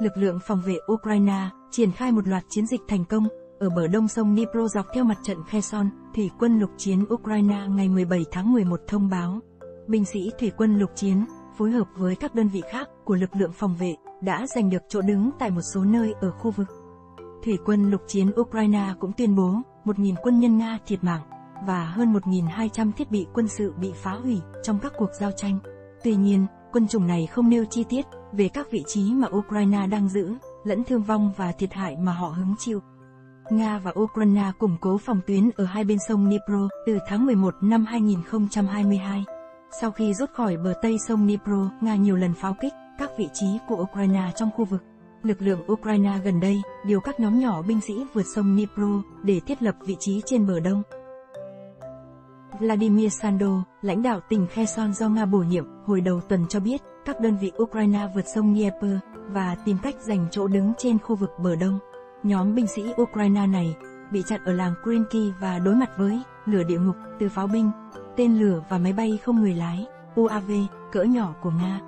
lực lượng phòng vệ Ukraine triển khai một loạt chiến dịch thành công ở bờ đông sông Dnipro dọc theo mặt trận Kherson, Thủy quân lục chiến Ukraine ngày 17 tháng 11 thông báo. Binh sĩ Thủy quân lục chiến, phối hợp với các đơn vị khác của lực lượng phòng vệ, đã giành được chỗ đứng tại một số nơi ở khu vực. Thủy quân lục chiến Ukraine cũng tuyên bố 1.000 quân nhân Nga thiệt mạng và hơn 1.200 thiết bị quân sự bị phá hủy trong các cuộc giao tranh. Tuy nhiên, quân chủng này không nêu chi tiết về các vị trí mà Ukraine đang giữ, lẫn thương vong và thiệt hại mà họ hứng chịu. Nga và Ukraine củng cố phòng tuyến ở hai bên sông Dnipro từ tháng 11 năm 2022. Sau khi rút khỏi bờ tây sông Dnipro, Nga nhiều lần pháo kích các vị trí của Ukraine trong khu vực. Lực lượng Ukraine gần đây điều các nhóm nhỏ binh sĩ vượt sông Dnipro để thiết lập vị trí trên bờ đông. Vladimir Sando, lãnh đạo tỉnh Kherson do Nga bổ nhiệm, hồi đầu tuần cho biết các đơn vị Ukraine vượt sông Dnieper và tìm cách giành chỗ đứng trên khu vực bờ đông. Nhóm binh sĩ Ukraine này bị chặn ở làng Krinky và đối mặt với lửa địa ngục từ pháo binh, tên lửa và máy bay không người lái, UAV, cỡ nhỏ của Nga.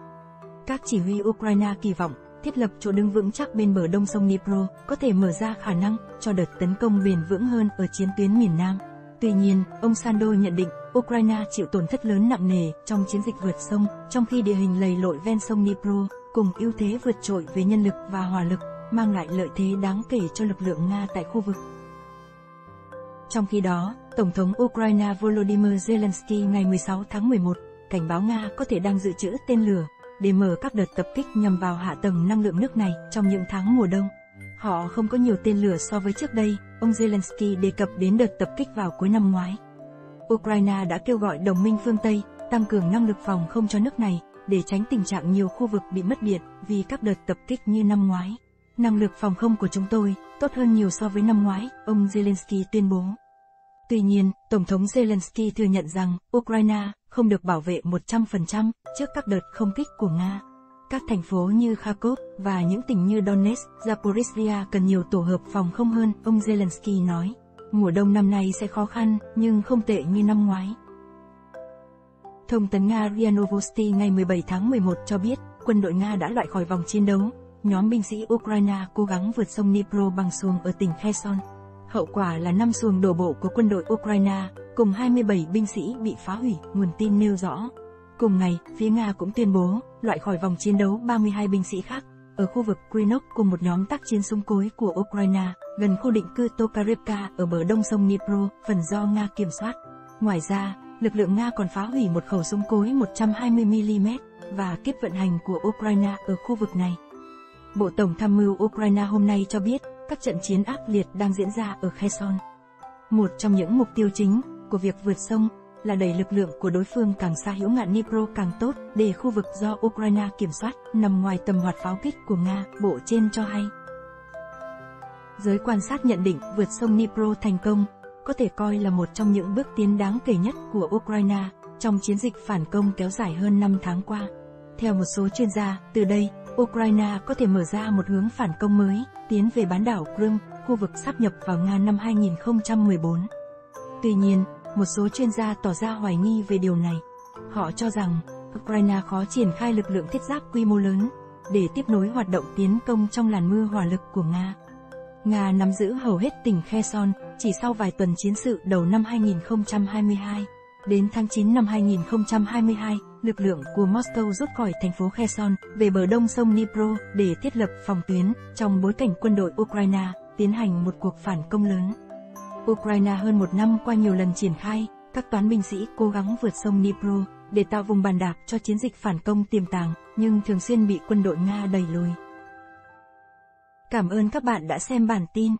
Các chỉ huy Ukraine kỳ vọng thiết lập chỗ đứng vững chắc bên bờ đông sông Dnipro có thể mở ra khả năng cho đợt tấn công bền vững hơn ở chiến tuyến miền Nam. Tuy nhiên, ông Sando nhận định Ukraine chịu tổn thất lớn nặng nề trong chiến dịch vượt sông, trong khi địa hình lầy lội ven sông Dnipro cùng ưu thế vượt trội về nhân lực và hỏa lực mang lại lợi thế đáng kể cho lực lượng Nga tại khu vực. Trong khi đó, Tổng thống Ukraine Volodymyr Zelensky ngày 16 tháng 11 cảnh báo Nga có thể đang dự trữ tên lửa để mở các đợt tập kích nhằm vào hạ tầng năng lượng nước này trong những tháng mùa đông. Họ không có nhiều tên lửa so với trước đây, ông Zelensky đề cập đến đợt tập kích vào cuối năm ngoái. Ukraine đã kêu gọi đồng minh phương Tây tăng cường năng lực phòng không cho nước này để tránh tình trạng nhiều khu vực bị mất điện vì các đợt tập kích như năm ngoái. Năng lực phòng không của chúng tôi tốt hơn nhiều so với năm ngoái, ông Zelensky tuyên bố. Tuy nhiên, Tổng thống Zelensky thừa nhận rằng Ukraine không được bảo vệ 100% trước các đợt không kích của Nga. Các thành phố như Kharkov và những tỉnh như Donetsk, Zaporizhia cần nhiều tổ hợp phòng không hơn, ông Zelensky nói. Mùa đông năm nay sẽ khó khăn, nhưng không tệ như năm ngoái. Thông tấn Nga RIA Novosti ngày 17 tháng 11 cho biết, quân đội Nga đã loại khỏi vòng chiến đấu. Nhóm binh sĩ Ukraine cố gắng vượt sông Dnipro bằng xuồng ở tỉnh Kherson. Hậu quả là năm xuồng đổ bộ của quân đội Ukraine, cùng 27 binh sĩ bị phá hủy, nguồn tin nêu rõ. Cùng ngày, phía Nga cũng tuyên bố, loại khỏi vòng chiến đấu 32 binh sĩ khác, ở khu vực Krinok cùng một nhóm tác chiến súng cối của Ukraine, gần khu định cư Tokarevka ở bờ đông sông Dnipro, phần do Nga kiểm soát. Ngoài ra, lực lượng Nga còn phá hủy một khẩu súng cối 120mm và kiếp vận hành của Ukraine ở khu vực này. Bộ Tổng tham mưu Ukraine hôm nay cho biết, các trận chiến ác liệt đang diễn ra ở Kherson. Một trong những mục tiêu chính của việc vượt sông là đẩy lực lượng của đối phương càng xa hữu ngạn Dnipro càng tốt để khu vực do Ukraine kiểm soát nằm ngoài tầm hoạt pháo kích của Nga, bộ trên cho hay. Giới quan sát nhận định vượt sông Dnipro thành công có thể coi là một trong những bước tiến đáng kể nhất của Ukraine trong chiến dịch phản công kéo dài hơn 5 tháng qua. Theo một số chuyên gia, từ đây, Ukraine có thể mở ra một hướng phản công mới, tiến về bán đảo Crimea, khu vực sắp nhập vào Nga năm 2014. Tuy nhiên, một số chuyên gia tỏ ra hoài nghi về điều này. Họ cho rằng, Ukraine khó triển khai lực lượng thiết giáp quy mô lớn, để tiếp nối hoạt động tiến công trong làn mưa hỏa lực của Nga. Nga nắm giữ hầu hết tỉnh Kherson chỉ sau vài tuần chiến sự đầu năm 2022. Đến tháng 9 năm 2022, lực lượng của Moscow rút khỏi thành phố Kherson về bờ đông sông Dnipro để thiết lập phòng tuyến trong bối cảnh quân đội Ukraine tiến hành một cuộc phản công lớn. Ukraine hơn một năm qua nhiều lần triển khai, các toán binh sĩ cố gắng vượt sông Dnipro để tạo vùng bàn đạp cho chiến dịch phản công tiềm tàng, nhưng thường xuyên bị quân đội Nga đẩy lùi. Cảm ơn các bạn đã xem bản tin.